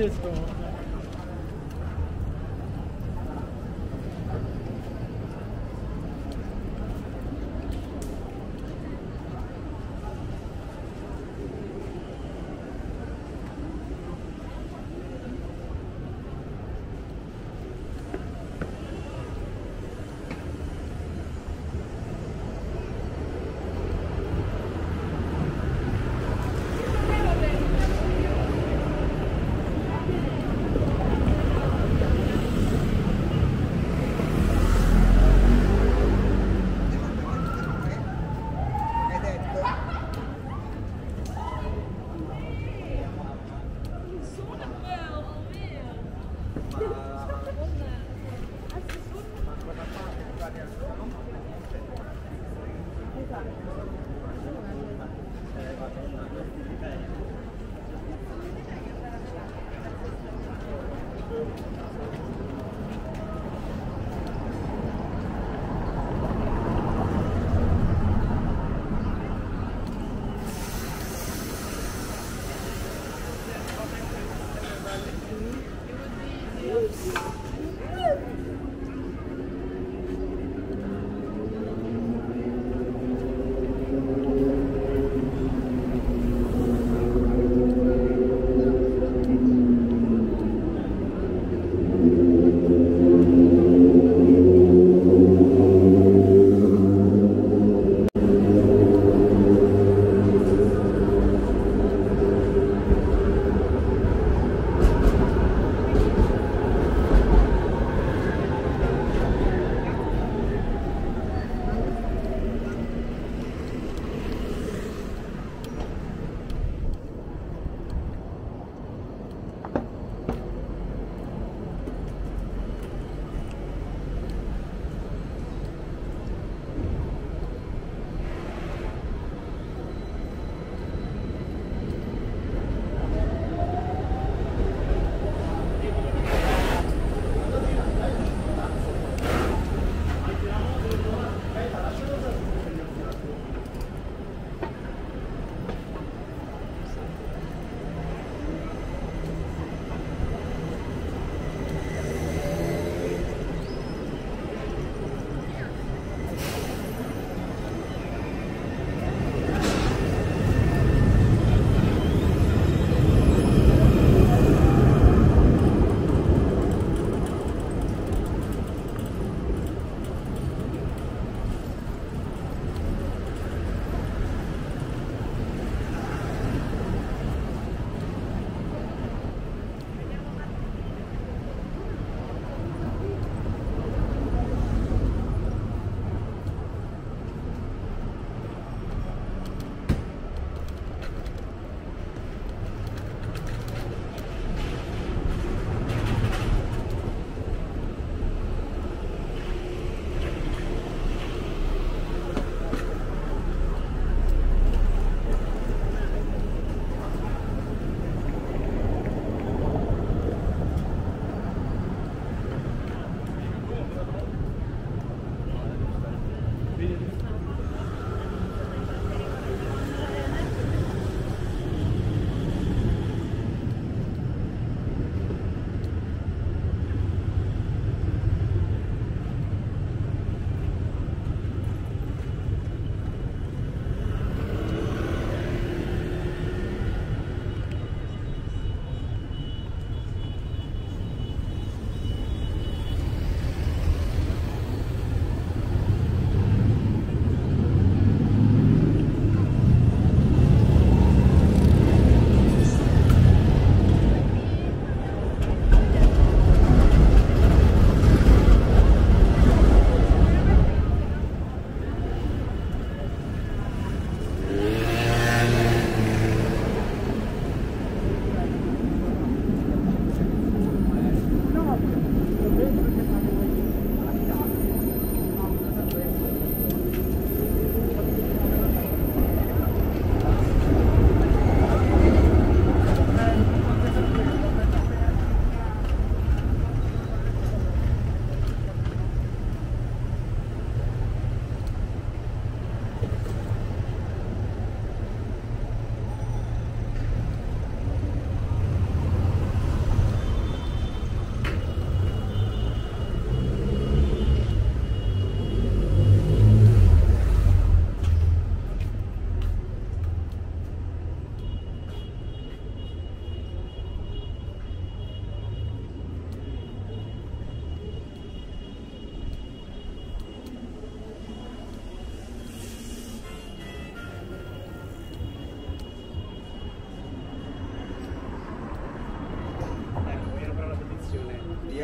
Ora è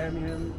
Framingham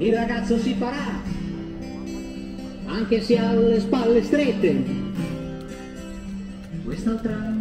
Il ragazzo si farà, anche se ha le spalle strette. Quest'altra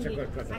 Quindi, qualcosa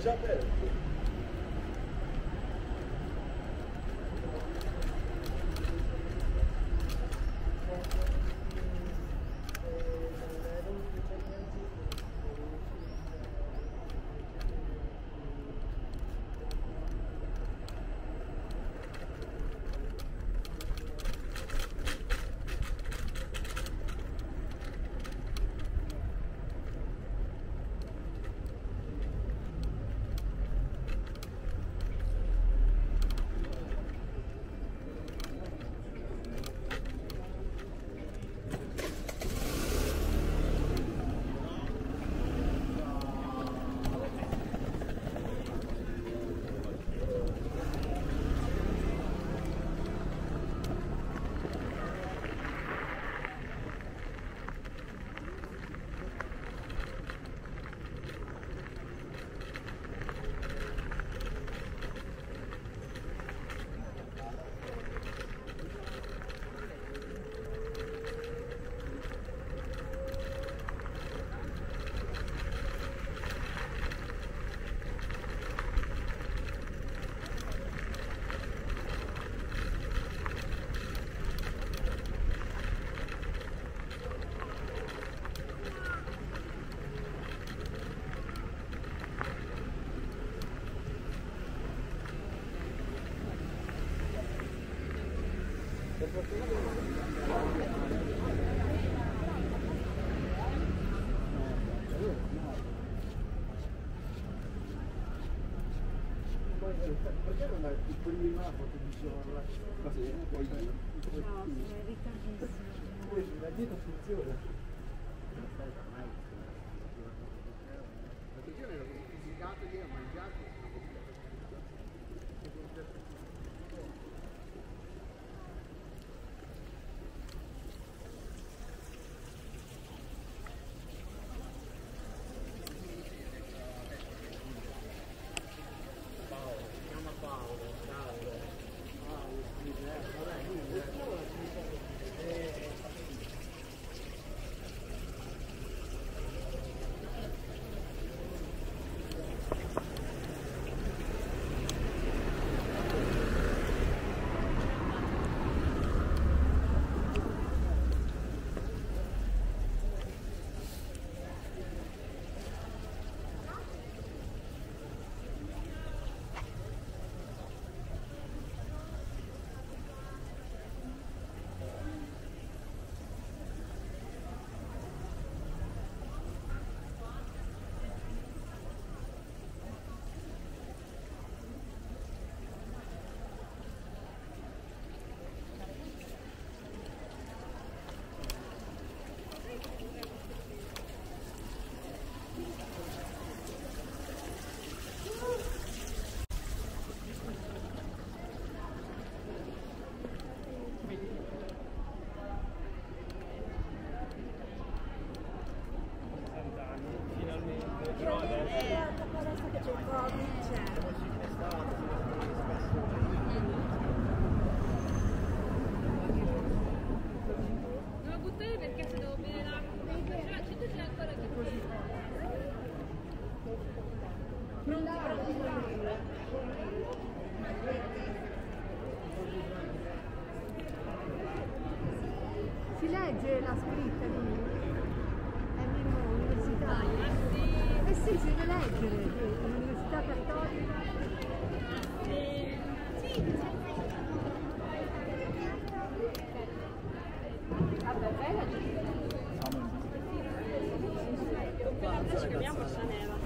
já pera. Prima la foto di Giorla? Ma sì, poi. No, è ricardissimo. La dieta funziona. Legge la scritta lì? È minimo universitario. Eh sì, si deve leggere, sì, l'Università Cattolica. No,